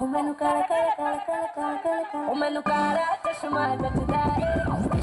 O menu cara, cara, cara, cara, cara, cara, cara. O menu cara, deixa mais da te dar.